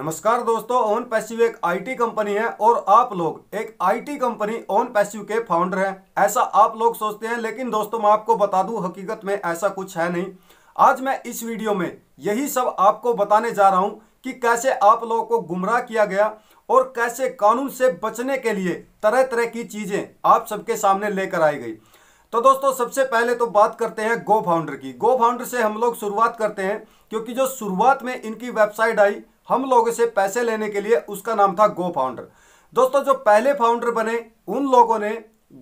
नमस्कार दोस्तों, own passive एक आईटी कंपनी है और आप लोग एक आईटी कंपनी ओन पैसिव के फाउंडर हैं। ऐसा आप लोग सोचते हैं, लेकिन दोस्तों मैं आपको बता दूँ, हकीकत में ऐसा कुछ है नहीं। आज मैं इस वीडियो में यही सब आपको बताने जा रहा हूँ कि कैसे आप लोगों को गुमराह किया गया और कैसे कानून से बचने के लिए तरह तरह की चीज़ें आप सबके सामने लेकर आई गई। तो दोस्तों, सबसे पहले तो बात करते हैं गो फाउंडर की। गो फाउंडर से हम लोग शुरुआत करते हैं, क्योंकि जो शुरुआत में इनकी वेबसाइट आई हम लोगों से पैसे लेने के लिए उसका नाम था गो फाउंडर दोस्तों, जो पहले फाउंडर बने, उन लोगों ने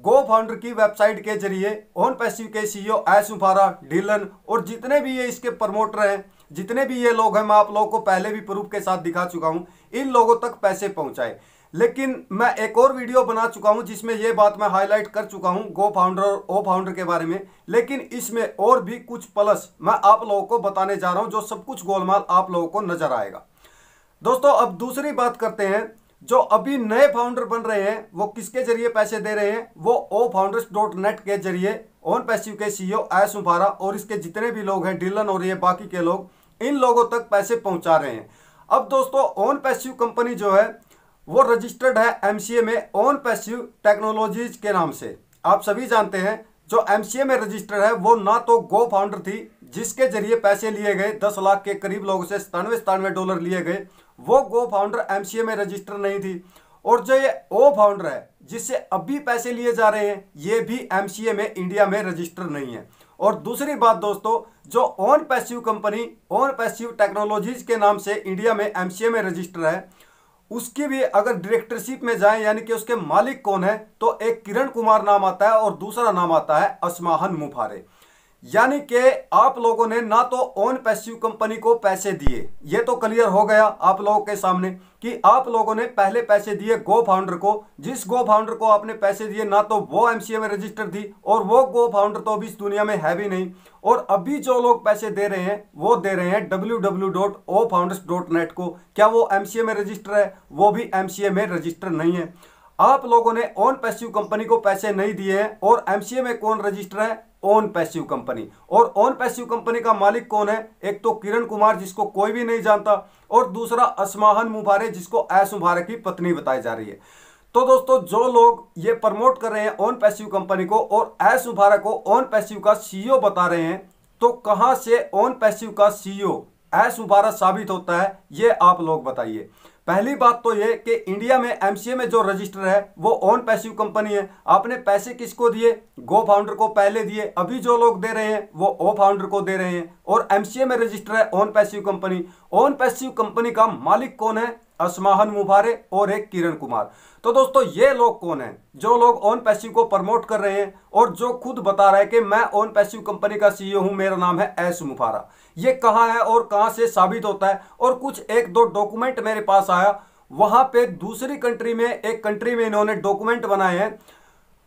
गो फाउंडर की वेबसाइट के ज़रिए ओन पैसिव के सीईओ एस डीलन और जितने भी ये इसके प्रमोटर हैं, जितने भी ये लोग हैं, मैं आप लोगों को पहले भी प्रूफ के साथ दिखा चुका हूँ, इन लोगों तक पैसे पहुँचाए। लेकिन मैं एक और वीडियो बना चुका हूँ, जिसमें यह बात मैं हाईलाइट कर चुका हूँ गो फाउंडर और ओ फाउंडर के बारे में। लेकिन इसमें और भी कुछ प्लस मैं आप लोगों को बताने जा रहा हूँ, जो सब कुछ गोलमाल आप लोगों को नज़र आएगा। दोस्तों, अब दूसरी बात करते हैं। जो अभी नए फाउंडर बन रहे हैं, वो किसके ज़रिए पैसे दे रहे हैं? वो ओ फाउंडर्स डॉट नेट के ज़रिए ओन पैसिव के सीईओ एस उफारा और इसके जितने भी लोग हैं, डिलन और ये बाकी के लोग, इन लोगों तक पैसे पहुँचा रहे हैं। अब दोस्तों ओन पैसिव कंपनी जो है, वो रजिस्टर्ड है एमसीए में ओन पैसिव टेक्नोलॉजीज़ के नाम से। आप सभी जानते हैं, जो एमसीए में रजिस्टर्ड है, वो ना तो गो फाउंडर थी, जिसके ज़रिए पैसे लिए गए, दस लाख के करीब लोगों से सतानवे सतानवे डॉलर लिए गए वो गो फाउंडर एमसीए में रजिस्टर नहीं थी। और जो ये ओ फाउंडर है, जिससे अभी पैसे लिए जा रहे हैं, ये भी एमसीए में इंडिया में रजिस्टर नहीं है। और दूसरी बात दोस्तों, जो on passive company OnPassive technologies के नाम से इंडिया में एमसीए में रजिस्टर है, उसकी भी अगर डायरेक्टरशिप में जाए, यानी कि उसके मालिक कौन है तो एक किरण कुमार नाम आता है और दूसरा नाम आता है असमाहन मुफारे। यानी कि आप लोगों ने ना तो ओन पैसिव कंपनी को पैसे दिए। ये तो क्लियर हो गया आप लोगों के सामने कि आप लोगों ने पहले पैसे दिए गो फाउंडर को। जिस गो फाउंडर को आपने पैसे दिए, ना तो वो एमसीए में रजिस्टर थी और वो गो फाउंडर तो अभी इस दुनिया में है भी नहीं। और अभी जो लोग पैसे दे रहे हैं, वो दे रहे हैं डब्ल्यू को। क्या वो एमसीए में रजिस्टर है? वो भी एमसीए में रजिस्टर नहीं है। आप लोगों ने ऑन पैसिव कंपनी को पैसे नहीं दिए हैं और एमसीए में कौन रजिस्टर है? ओन पैसिव कंपनी और ओन पैसिव कंपनी का मालिक कौन है? एक तो किरण कुमार, जिसको कोई भी नहीं जानता, और दूसरा असमाहन मुबारे जिसको एस मुबारे की पत्नी बताई जा रही है। तो दोस्तों, जो लोग ये प्रमोट कर रहे हैं ओन पैसिव कंपनी को और एस मुबारा को ओन पैसिव का सीईओ बता रहे हैं तो कहाँ से ओन पैसिव का सीईओ एस मुबारा साबित होता है, ये आप लोग बताइए। पहली बात तो ये कि इंडिया में एमसीए में जो रजिस्टर है, वो ऑन पैसिव कंपनी है। आपने पैसे किसको दिए? गो फाउंडर को पहले दिए। अभी जो लोग दे रहे हैं, वो ओ फाउंडर को दे रहे हैं। और एमसीए में रजिस्टर है on passive company on passive company का मालिक कौन है? असमाहन मुबारे और एक किरण कुमार। तो दोस्तों, ये लोग कौन हैं? जो लोग ऑन पैसिव को प्रमोट कर रहे हैं और जो खुद बता रहा है कि मैं ऑन पैसिव कंपनी का सीईओ हूँ, मेरा नाम है एस मुफारा ये कहाँ है और कहाँ से साबित होता है? और कुछ एक दो डॉक्यूमेंट मेरे पास आया। वहाँ पे दूसरी कंट्री में, एक कंट्री में इन्होंने डॉक्यूमेंट बनाए हैं।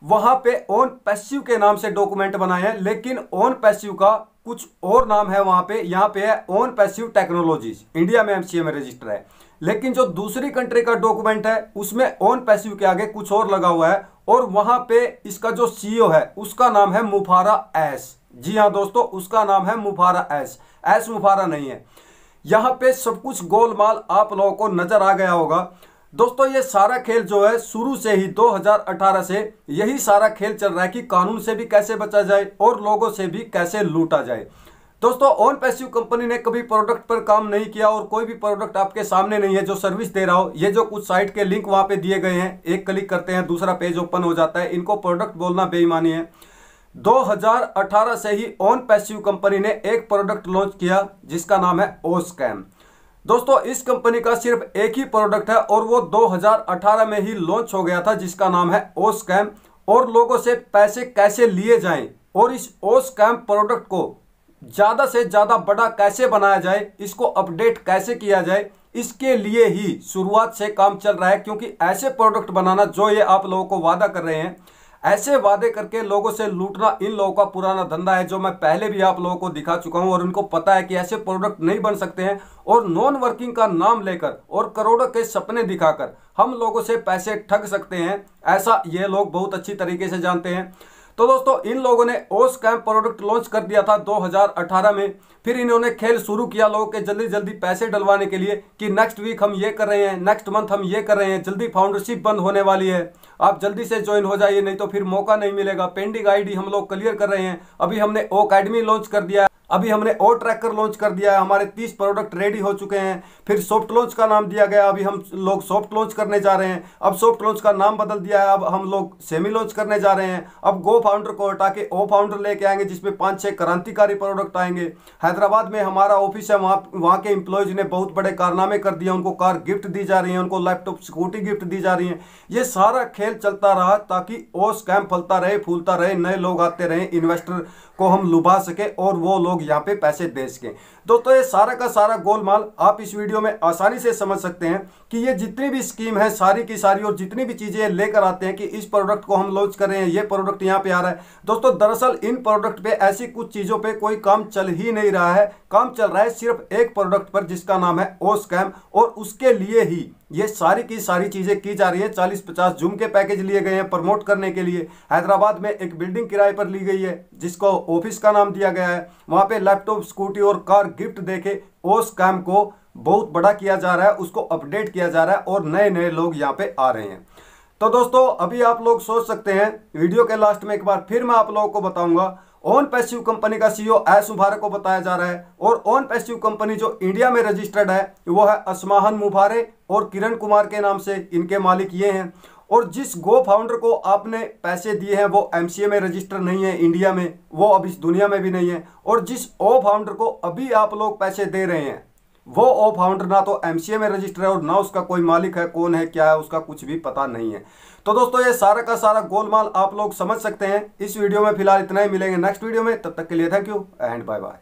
वहाँ पे ऑन पैसिव के नाम से डॉक्यूमेंट बनाए हैं, लेकिन ऑन पैसिव का कुछ और नाम है वहाँ पे। यहाँ पे है ऑन पैसिव टेक्नोलॉजीज़। इंडिया में एमसीए में रजिस्टर है। लेकिन जो दूसरी कंट्री का डॉक्यूमेंट है, उसमें ऑन पैसिव के आगे कुछ और लगा हुआ है और वहाँ पे इसका जो सीईओ है, उसका नाम है मुफारा एस। जी हाँ दोस्तों, उसका नाम है मुफारा एस। एस मुफारा नहीं है। यहाँ पे सब कुछ गोलमाल आप लोगों को नज़र आ गया होगा। दोस्तों, ये सारा खेल जो है, शुरू से ही 2018 से यही सारा खेल चल रहा है कि कानून से भी कैसे बचा जाए और लोगों से भी कैसे लूटा जाए। दोस्तों ऑन पैसिव कंपनी ने कभी प्रोडक्ट पर काम नहीं किया और कोई भी प्रोडक्ट आपके सामने नहीं है जो सर्विस दे रहा हो। ये जो कुछ साइट के लिंक वहाँ पे दिए गए हैं, एक क्लिक करते हैं, दूसरा पेज ओपन हो जाता है। इनको प्रोडक्ट बोलना बेईमानी है। 2018 से ही ऑन पैसिव कंपनी ने एक प्रोडक्ट लॉन्च किया, जिसका नाम है ओस्कैम। दोस्तों, इस कंपनी का सिर्फ़ एक ही प्रोडक्ट है और वो 2018 में ही लॉन्च हो गया था, जिसका नाम है ओस्कैम। और लोगों से पैसे कैसे लिए जाएँ और इस ओस्कैम प्रोडक्ट को ज़्यादा से ज़्यादा बड़ा कैसे बनाया जाए, इसको अपडेट कैसे किया जाए, इसके लिए ही शुरुआत से काम चल रहा है, क्योंकि ऐसे प्रोडक्ट बनाना जो ये आप लोगों को वादा कर रहे हैं, ऐसे वादे करके लोगों से लूटना इन लोगों का पुराना धंधा है, जो मैं पहले भी आप लोगों को दिखा चुका हूँ, और उनको पता है कि ऐसे प्रोडक्ट नहीं बन सकते हैं, और नॉन वर्किंग का नाम लेकर और करोड़ों के सपने दिखाकर हम लोगों से पैसे ठग सकते हैं, ऐसा ये लोग बहुत अच्छी तरीके से जानते हैं। तो दोस्तों, इन लोगों ने ओस कैम्प प्रोडक्ट लॉन्च कर दिया था 2018 में। फिर इन्होंने खेल शुरू किया लोगों के जल्दी जल्दी पैसे डलवाने के लिए कि नेक्स्ट वीक हम ये कर रहे हैं नेक्स्ट मंथ हम ये कर रहे हैं, जल्दी फाउंडरशिप बंद होने वाली है। आप जल्दी से ज्वाइन हो जाइए, नहीं तो फिर मौका नहीं मिलेगा। पेंडिंग आईडी हम लोग क्लियर कर रहे हैं। अभी हमने ओ अकेडमी लॉन्च कर दिया अभी हमने और ट्रैकर लॉन्च कर दिया है, हमारे 30 प्रोडक्ट रेडी हो चुके हैं। फिर सॉफ्ट लॉन्च का नाम दिया गया, अभी हम लोग सॉफ्ट लॉन्च करने जा रहे हैं। अब सॉफ्ट लॉन्च का नाम बदल दिया है, अब हम लोग सेमी लॉन्च करने जा रहे हैं। अब गो फाउंडर को हटा के ओ फाउंडर लेके आएँगे, जिसमें पाँच छः क्रांतिकारी प्रोडक्ट आएँगे। हैदराबाद में हमारा ऑफ़िस है, वहाँ वहाँ के एम्प्लॉयज़ ने बहुत बड़े कारनामे कर दिए, उनको कार गिफ्ट दी जा रही है, उनको लैपटॉप स्कूटी गिफ्ट दी जा रही है। ये सारा खेल चलता रहा, ताकि ओ स्कैम फलता रहे, फूलता रहे, नए लोग आते रहे इन्वेस्टर को हम लुभा सके, और वो लोग यहाँ पे पैसे दे सकें दोस्तों, ये सारा का सारा गोलमाल आप इस वीडियो में आसानी से समझ सकते हैं कि ये जितनी भी स्कीम है, सारी की सारी और जितनी भी चीज़ें लेकर आते हैं कि इस प्रोडक्ट को हम लॉन्च कर रहे हैं, ये प्रोडक्ट यहाँ पे आ रहा है। दोस्तों, दरअसल इन प्रोडक्ट पे ऐसी कुछ चीज़ों पे कोई काम चल ही नहीं रहा है। काम चल रहा है सिर्फ़ एक प्रोडक्ट पर जिसका नाम है ओ स्कैम और उसके लिए ही। ये सारी की सारी चीज़ें की जा रही है। चालीस पचास जूम के पैकेज लिए गए हैं प्रमोट करने के लिए। हैदराबाद में एक बिल्डिंग किराए पर ली गई है, जिसको ऑफ़िस का नाम दिया गया है। वहाँ पे लैपटॉप, स्कूटी और कार गिफ्ट देके ओ काम को बहुत बड़ा किया जा रहा है, उसको अपडेट किया जा रहा है और नए नए लोग यहाँ पे आ रहे हैं। तो दोस्तों, अभी आप लोग सोच सकते हैं, वीडियो के लास्ट में एक बार फिर मैं आप लोगों को बताऊँगा ऑन पैसिव कंपनी का सीईओ एस मुबारक को बताया जा रहा है और ऑन पैसिव कंपनी जो इंडिया में रजिस्टर्ड है, वो है असमाहन मुभारे और किरण कुमार के नाम से इनके मालिक ये हैं। और जिस गो फाउंडर को आपने पैसे दिए हैं, वो एमसीए में रजिस्टर नहीं है, इंडिया में, वो अब इस दुनिया में भी नहीं है। और जिस ओ फाउंडर को अभी आप लोग पैसे दे रहे हैं वो ओ फाउंडर ना तो एमसीए में रजिस्टर है और ना उसका कोई मालिक है, कौन है, क्या है, उसका कुछ भी पता नहीं है। तो दोस्तों, ये सारा का सारा गोलमाल आप लोग समझ सकते हैं। इस वीडियो में फ़िलहाल इतना ही मिलेंगे नेक्स्ट वीडियो में। तब तक के लिए thank you and bye bye